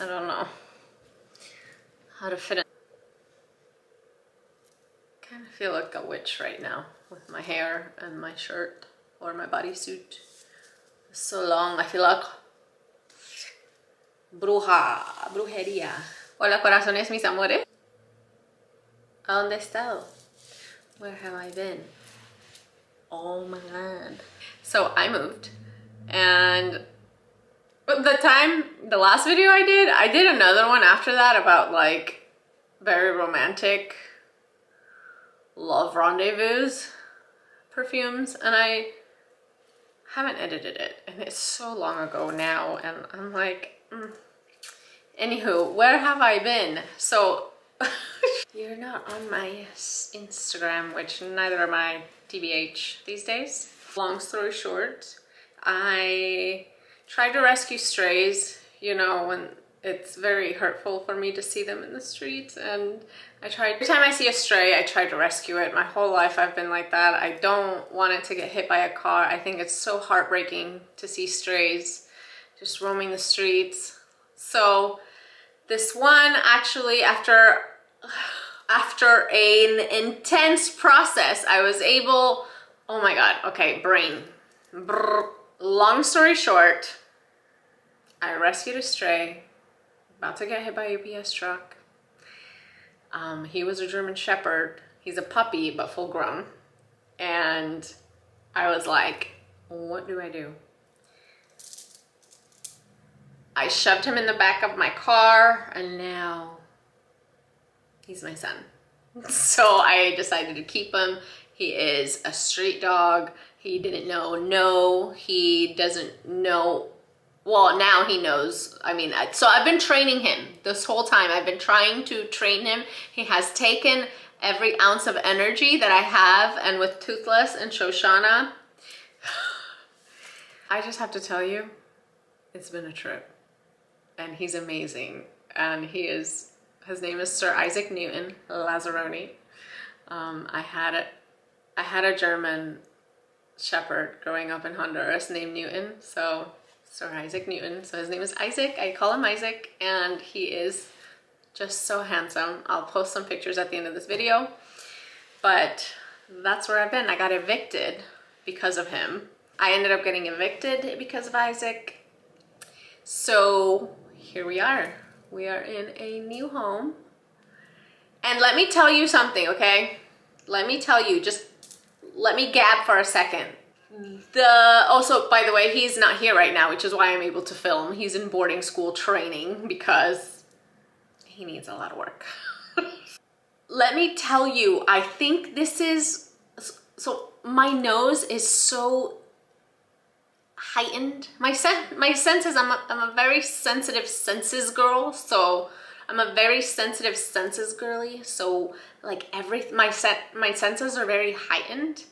I don't know how to fit it. kind of feel like a witch right now with my hair and my shirt or my bodysuit. So long, I feel like bruja, brujería. Hola corazones, mis amores. ¿A dónde he estado? Where have I been? Oh my god. So I moved and the time, the last video I did, I did another one after that about like very romantic love rendezvous perfumes and I haven't edited it and it's so long ago now and I'm like, mm. anywho, where have I been? So you're not on my Instagram, which neither am I, TBH, these days. Long story short, I tried to rescue strays, you know, when it's very hurtful for me to see them in the streets. And I tried every time I see a stray I try to rescue it. My whole life I've been like that. I don't want it to get hit by a car. I think it's so heartbreaking to see strays just roaming the streets. So this one actually after after an intense process I was able oh my god okay brain. Brr. Long story short I rescued a stray about to get hit by a UPS truck. Um, he was a German Shepherd. He's a puppy, but full grown. And I was like, what do I do? I shoved him in the back of my car and now he's my son. So I decided to keep him. He is a street dog. He didn't know no. He doesn't know well now he knows. I mean so i've been training him. This whole time i've been trying to train him. He has taken every ounce of energy that i have and with toothless and shoshana i just have to tell you it's been a trip. And he's amazing. And he is his name is sir isaac newton lazzaroni. Um, i had a i had a german shepherd growing up in honduras named newton so Sir Isaac Newton. So his name is Isaac. I call him Isaac and he is just so handsome. I'll post some pictures at the end of this video. But that's where I've been. I got evicted because of him. I ended up getting evicted because of Isaac. So here we are. We are in a new home. And let me tell you something, okay? Let me tell you, just let me gab for a second. The also by the way he's not here right now which is why i'm able to film. He's in boarding school training because he needs a lot of work. Let me tell you i think this is so my nose is so heightened. My sen my senses I'm a, I'm a very sensitive senses girl so i'm a very sensitive senses girly so like every my set my senses are very heightened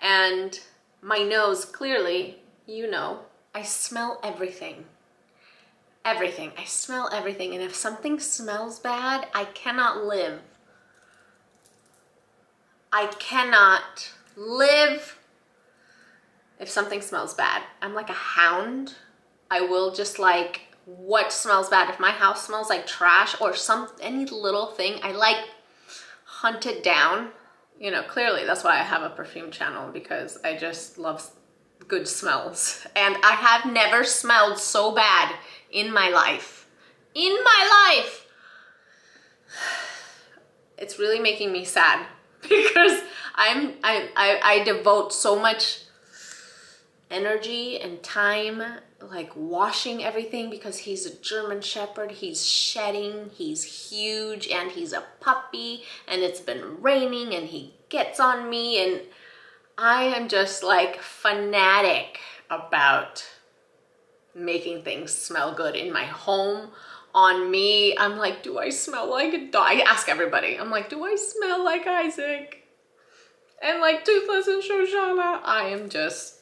and my nose, clearly, you know, I smell everything. Everything. I smell everything. And if something smells bad, I cannot live. I cannot live if something smells bad. I'm like a hound. I will just like what smells bad. If my house smells like trash or some any little thing, I like hunt it down you know, clearly that's why I have a perfume channel because I just love good smells. And I have never smelled so bad in my life. In my life! It's really making me sad because I'm I, I, I devote so much energy and time like washing everything because he's a German Shepherd. He's shedding, he's huge, and he's a puppy, and it's been raining, and he gets on me, and I am just like fanatic about making things smell good in my home on me. I'm like, do I smell like a dog? I ask everybody. I'm like, do I smell like Isaac? And like Toothless and Shoshana, I am just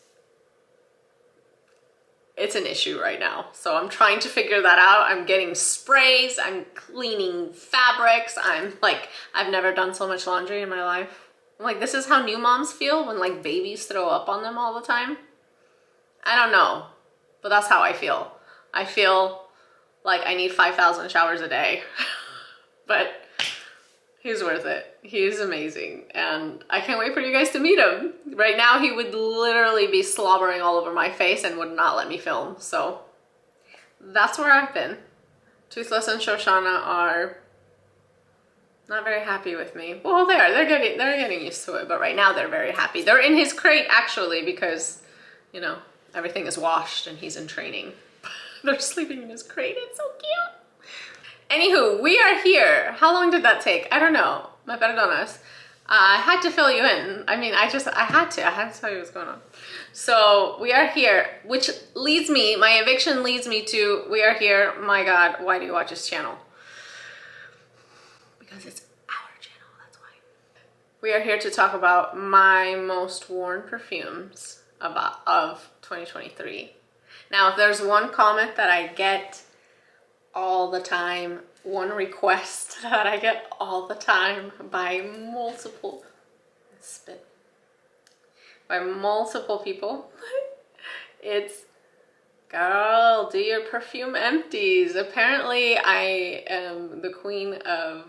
it's an issue right now. So I'm trying to figure that out. I'm getting sprays, I'm cleaning fabrics. I'm like, I've never done so much laundry in my life. I'm like, this is how new moms feel when like babies throw up on them all the time. I don't know, but that's how I feel. I feel like I need 5,000 showers a day. but he's worth it. He's amazing. And I can't wait for you guys to meet him. Right now, he would literally be slobbering all over my face and would not let me film. So that's where I've been. Toothless and Shoshana are not very happy with me. Well, they are. They're getting they're getting used to it, but right now they're very happy. They're in his crate actually because, you know, everything is washed and he's in training. they're sleeping in his crate. It's so cute. Anywho, we are here. How long did that take? I don't know. My perdonas. Uh, I had to fill you in. I mean, I just, I had to. I had to tell you what's going on. So we are here, which leads me, my eviction leads me to, we are here. My God, why do you watch this channel? Because it's our channel, that's why. We are here to talk about my most worn perfumes about, of 2023. Now, if there's one comment that I get all the time, one request that I get all the time by multiple, spit, by multiple people, it's, girl, do your perfume empties. Apparently I am the queen of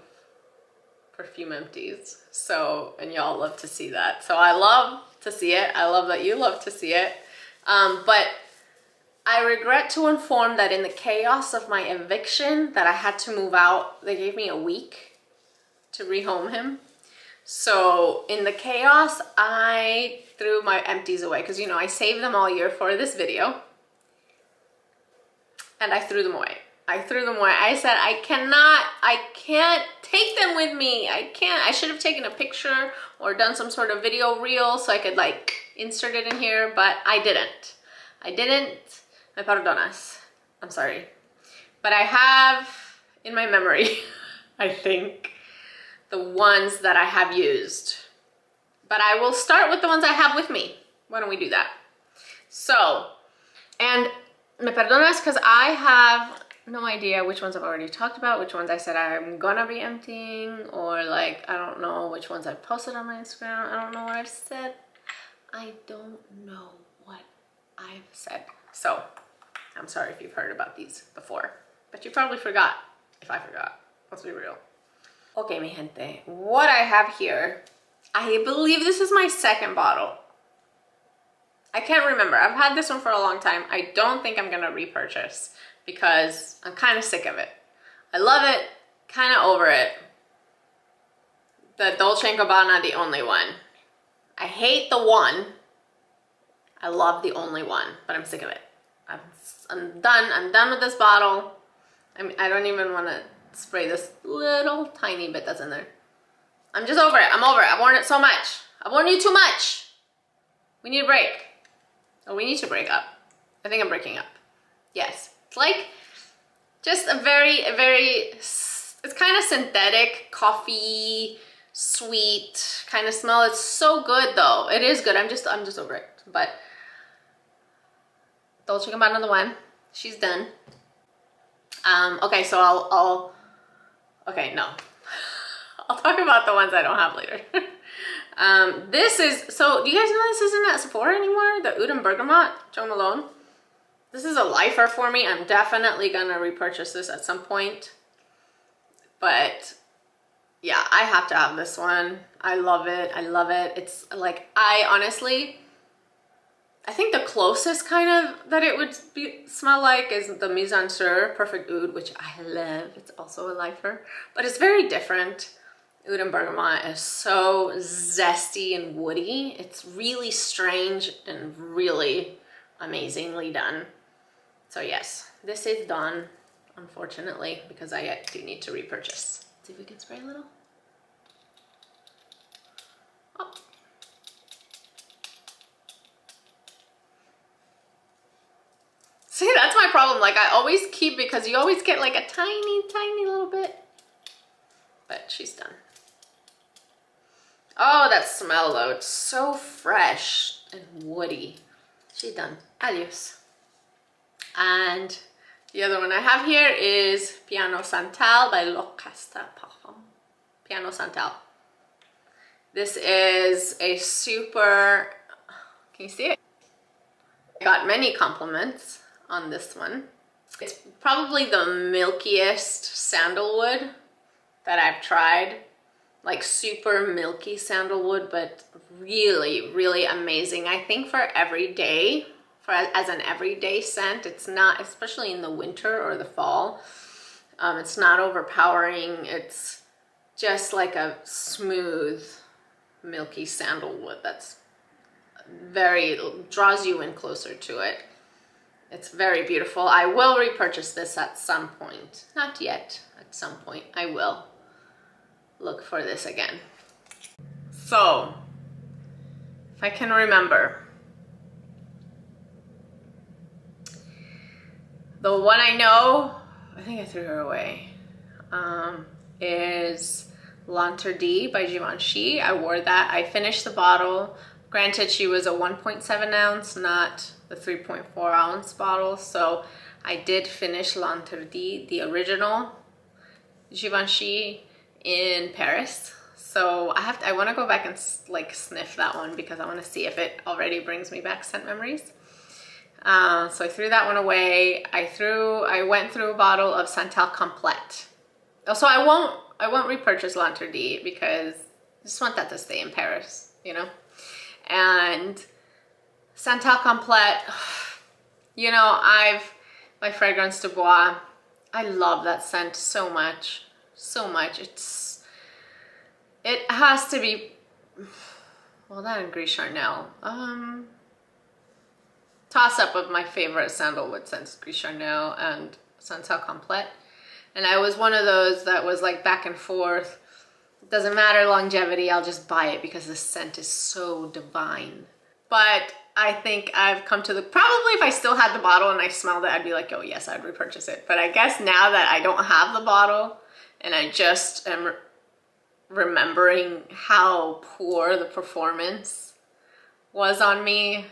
perfume empties. So, and y'all love to see that. So I love to see it. I love that you love to see it. Um, but I regret to inform that in the chaos of my eviction that I had to move out, they gave me a week to rehome him. So in the chaos, I threw my empties away because you know, I saved them all year for this video and I threw them away. I threw them away. I said, I cannot, I can't take them with me. I can't, I should have taken a picture or done some sort of video reel so I could like insert it in here, but I didn't. I didn't me perdonas. I'm sorry. But I have in my memory, I think, the ones that I have used. But I will start with the ones I have with me. Why don't we do that? So, and me perdonas because I have no idea which ones I've already talked about, which ones I said I'm gonna be emptying, or like, I don't know which ones I posted on my Instagram. I don't know what I've said. I don't know what I've said. So I'm sorry if you've heard about these before, but you probably forgot if I forgot. Let's be real. Okay, mi gente, what I have here, I believe this is my second bottle. I can't remember. I've had this one for a long time. I don't think I'm gonna repurchase because I'm kind of sick of it. I love it, kind of over it. The Dolce & Gabbana, the only one. I hate the one. I love the only one, but I'm sick of it. I'm, I'm done. I'm done with this bottle. I mean, I don't even want to spray this little tiny bit that's in there. I'm just over it. I'm over it. I've worn it so much. I've worn you too much. We need a break. Oh, we need to break up. I think I'm breaking up. Yes. It's like just a very, a very, it's kind of synthetic, coffee, sweet kind of smell. It's so good though. It is good. I'm just, I'm just over it. But Dolce & Gabbana the one. She's done. Um, okay, so I'll, I'll, okay, no. I'll talk about the ones I don't have later. um, this is, so do you guys know this isn't at Sephora anymore? The Oud and Bergamot, Jo Malone. This is a lifer for me. I'm definitely gonna repurchase this at some point. But yeah, I have to have this one. I love it. I love it. It's like, I honestly, I think the closest kind of that it would be, smell like is the Mizensir Perfect Oud, which I love. It's also a lifer, but it's very different. Oud and Bergamot is so zesty and woody. It's really strange and really amazingly done. So yes, this is done, unfortunately, because I do need to repurchase. See if we can spray a little. See, that's my problem. Like I always keep because you always get like a tiny, tiny little bit. But she's done. Oh, that smell though. It's so fresh and woody. She's done. Adios. And the other one I have here is Piano Santal by L'Orchestre Parfum. Piano Santal. This is a super, can you see it? I got many compliments on this one. It's probably the milkiest sandalwood that I've tried. Like super milky sandalwood, but really, really amazing. I think for every day, for as an everyday scent, it's not, especially in the winter or the fall, um, it's not overpowering. It's just like a smooth, milky sandalwood that's very, draws you in closer to it. It's very beautiful. I will repurchase this at some point. Not yet, at some point I will look for this again. So, if I can remember, the one I know, I think I threw her away, um, is L'Interdit by Givenchy. I wore that. I finished the bottle. Granted, she was a 1.7 ounce, not the 3.4 ounce bottle. So I did finish L'Interdit, the original Givenchy in Paris. So I have to, I want to go back and like sniff that one because I want to see if it already brings me back scent memories. Uh, so I threw that one away. I threw, I went through a bottle of Santal Complete. Also, I won't, I won't repurchase L'Interdit because I just want that to stay in Paris, you know? And Santal Complete, you know, I've, my Fragrance du Bois, I love that scent so much, so much. It's, it has to be, well, that and Gris Charnel. Um, toss up of my favorite sandalwood scents, Gris Charnel and Santal Complete. And I was one of those that was like back and forth. Doesn't matter longevity, I'll just buy it because the scent is so divine. But I think I've come to the, probably if I still had the bottle and I smelled it, I'd be like, oh yes, I'd repurchase it. But I guess now that I don't have the bottle and I just am re remembering how poor the performance was on me,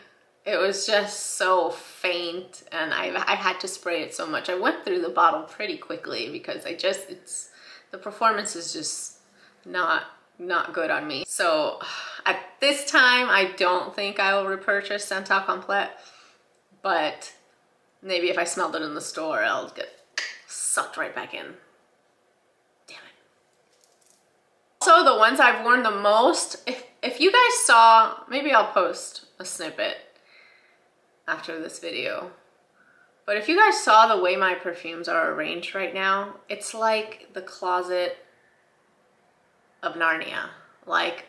it was just so faint and I, I had to spray it so much. I went through the bottle pretty quickly because I just, it's, the performance is just not, not good on me. So at this time, I don't think I will repurchase Santal Complete, but maybe if I smelled it in the store, I'll get sucked right back in. Damn it. So the ones I've worn the most, if, if you guys saw, maybe I'll post a snippet after this video. But if you guys saw the way my perfumes are arranged right now, it's like the closet of Narnia. Like,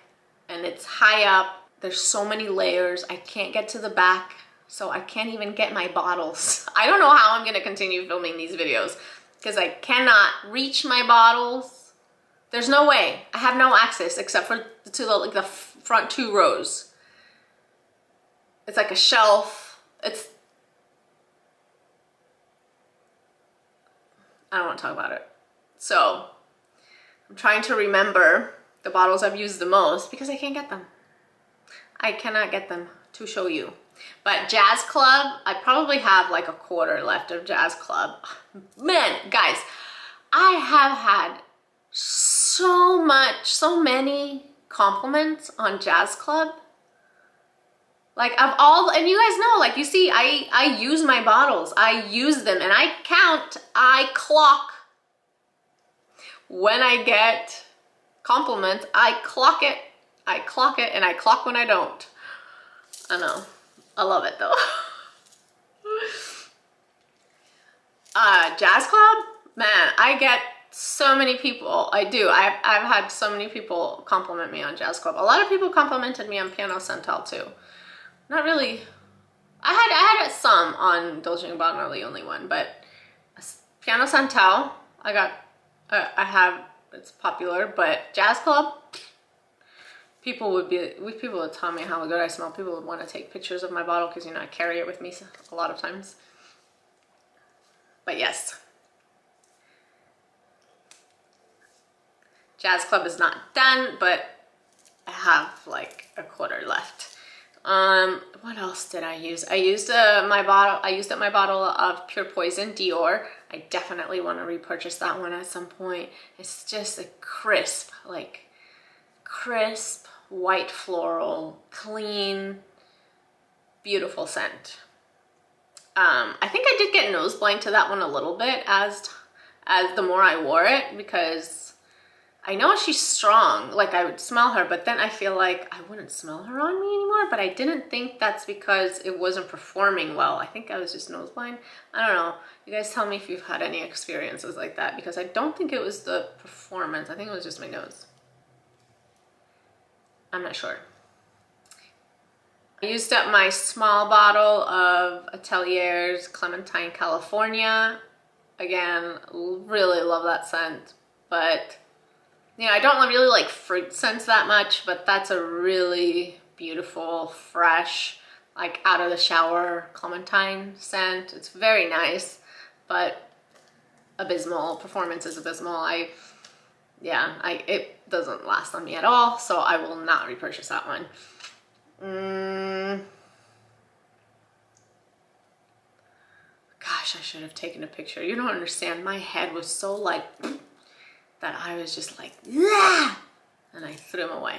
and it's high up. There's so many layers. I can't get to the back, so I can't even get my bottles. I don't know how I'm gonna continue filming these videos because I cannot reach my bottles. There's no way. I have no access except for to the, like the front two rows. It's like a shelf it's I don't want to talk about it. So I'm trying to remember the bottles I've used the most because I can't get them. I cannot get them to show you. But Jazz Club, I probably have like a quarter left of Jazz Club. Man, guys, I have had so much, so many compliments on Jazz Club like of all, and you guys know, like you see, I, I use my bottles. I use them and I count, I clock. When I get compliments, I clock it. I clock it and I clock when I don't. I know. I love it though. uh, Jazz Club, man, I get so many people. I do. I've, I've had so many people compliment me on Jazz Club. A lot of people complimented me on Piano Santal too. Not really. I had I had some on Dolce & Gabbana, the only one, but Piano Santal, I got, uh, I have, it's popular, but Jazz Club, people would be, people would tell me how good I smell. People would want to take pictures of my bottle because, you know, I carry it with me a lot of times. But yes. Jazz Club is not done, but I have like a quarter left. Um, what else did I use? I used uh, my bottle, I used up my bottle of Pure Poison Dior. I definitely want to repurchase that one at some point. It's just a crisp, like crisp, white floral, clean, beautiful scent. Um, I think I did get nose blind to that one a little bit as as the more I wore it because I know she's strong. Like I would smell her, but then I feel like I wouldn't smell her on me anymore. But I didn't think that's because it wasn't performing well. I think I was just nose blind. I don't know. You guys tell me if you've had any experiences like that because I don't think it was the performance. I think it was just my nose. I'm not sure. I used up my small bottle of Atelier's Clementine California. Again, really love that scent, but yeah, I don't really like fruit scents that much, but that's a really beautiful, fresh, like out of the shower clementine scent. It's very nice, but abysmal. Performance is abysmal. I, yeah, I it doesn't last on me at all, so I will not repurchase that one. Mm. Gosh, I should have taken a picture. You don't understand. My head was so like that I was just like, and I threw them away.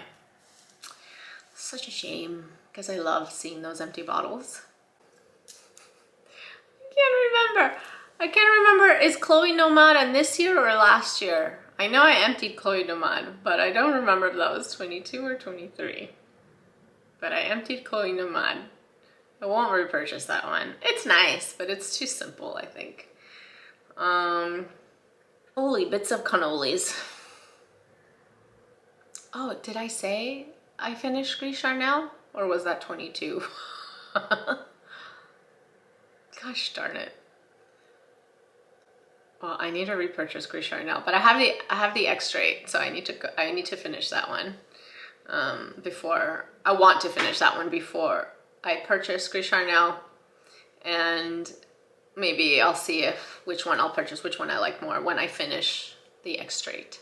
Such a shame because I love seeing those empty bottles. I can't remember. I can't remember, is Chloe Nomad in this year or last year? I know I emptied Chloe Nomad, but I don't remember if that was 22 or 23 but I emptied Chloe Nomad. I won't repurchase that one. It's nice, but it's too simple, I think. Um, holy bits of cannolis. Oh, did I say I finished Gris Charnel? Or was that 22? Gosh darn it. Well, I need to repurchase Gris Charnel, but I have the I have the Extrait, so I need to go, I need to finish that one um, before, I want to finish that one before I purchase Gris Charnel and maybe I'll see if which one I'll purchase, which one I like more when I finish the Extrait.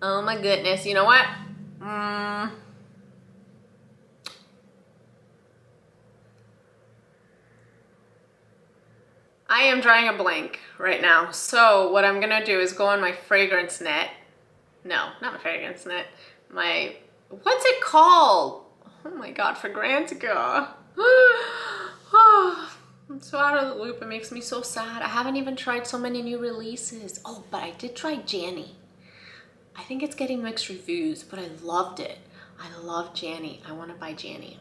Oh my goodness, you know what? Mm. I am drawing a blank right now. So what I'm gonna do is go on my fragrance net. No, not my fragrance net. My, what's it called? Oh my God, for Fragrantica. I'm so out of the loop. It makes me so sad. I haven't even tried so many new releases. Oh, but I did try Janny. I think it's getting mixed reviews, but I loved it. I love Janny. I want to buy Janny.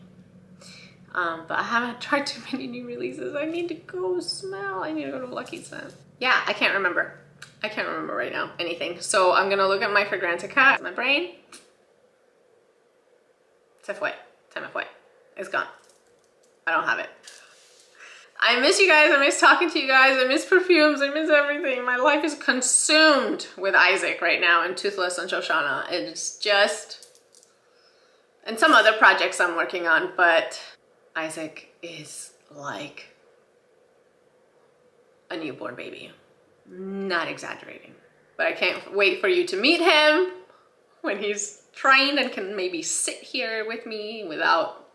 Um, but I haven't tried too many new releases. I need to go smell. I need to go to Lucky Scent. Yeah, I can't remember. I can't remember right now anything. So I'm gonna look at my Fragrantica. My brain. Se fue. Se me fue. It's gone. I don't have it. I miss you guys. I miss talking to you guys. I miss perfumes. I miss everything. My life is consumed with Isaac right now and Toothless and Shoshana. It's just, and some other projects I'm working on, but Isaac is like a newborn baby. Not exaggerating. But I can't wait for you to meet him when he's trained and can maybe sit here with me without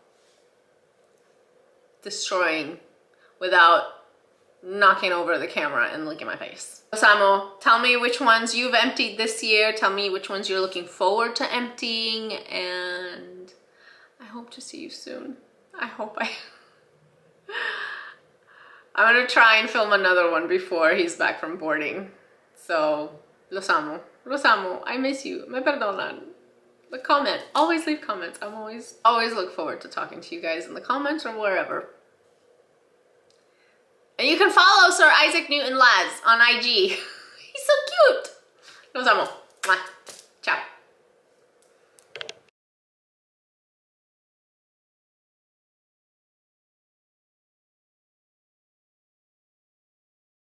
destroying, without knocking over the camera and looking at my face. Samo, tell me which ones you've emptied this year. Tell me which ones you're looking forward to emptying and I hope to see you soon. I hope I... I'm gonna try and film another one before he's back from boarding. So, los amo. Los amo. I miss you. Me perdonan. The comment. Always leave comments. I'm always, always look forward to talking to you guys in the comments or wherever. And you can follow Sir Isaac Newton Laz on IG. He's so cute. Los amo. Mwah.